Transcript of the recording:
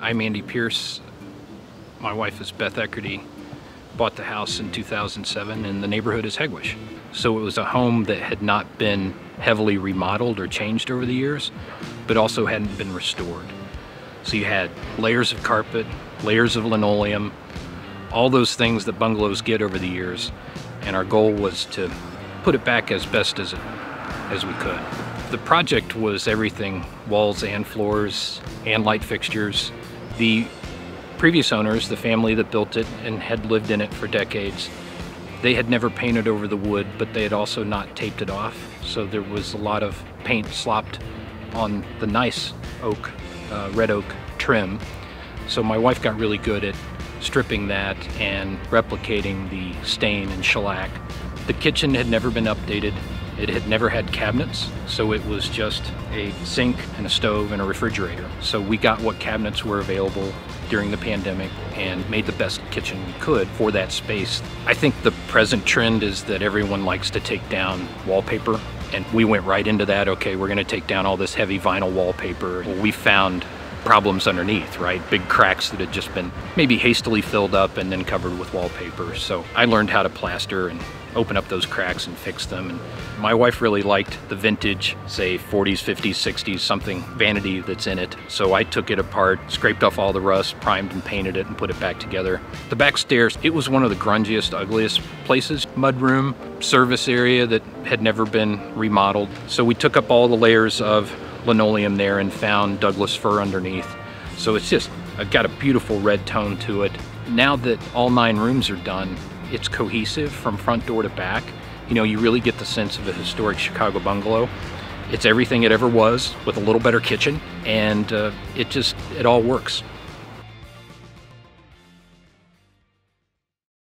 I'm Andy Pierce. My wife is Beth Eckerty. Bought the house in 2007 and the neighborhood is Hegewisch. So it was a home that had not been heavily remodeled or changed over the years, but also hadn't been restored. So you had layers of carpet, layers of linoleum, all those things that bungalows get over the years. And our goal was to put it back as best as, it, as we could. The project was everything, walls and floors and light fixtures. The previous owners, the family that built it and had lived in it for decades, they had never painted over the wood, but they had also not taped it off. So there was a lot of paint slopped on the nice oak, uh, red oak trim. So my wife got really good at stripping that and replicating the stain and shellac. The kitchen had never been updated. It had never had cabinets, so it was just a sink and a stove and a refrigerator. So we got what cabinets were available during the pandemic and made the best kitchen we could for that space. I think the present trend is that everyone likes to take down wallpaper and we went right into that. Okay, we're gonna take down all this heavy vinyl wallpaper. Well, we found problems underneath, right? Big cracks that had just been maybe hastily filled up and then covered with wallpaper. So I learned how to plaster and open up those cracks and fix them. And my wife really liked the vintage, say 40s, 50s, 60s, something vanity that's in it. So I took it apart, scraped off all the rust, primed and painted it and put it back together. The back stairs, it was one of the grungiest, ugliest places. Mudroom, service area that had never been remodeled. So we took up all the layers of linoleum there and found Douglas fir underneath. So it's just I've got a beautiful red tone to it. Now that all nine rooms are done, it's cohesive from front door to back. You know, you really get the sense of a historic Chicago bungalow. It's everything it ever was with a little better kitchen and uh, it just, it all works.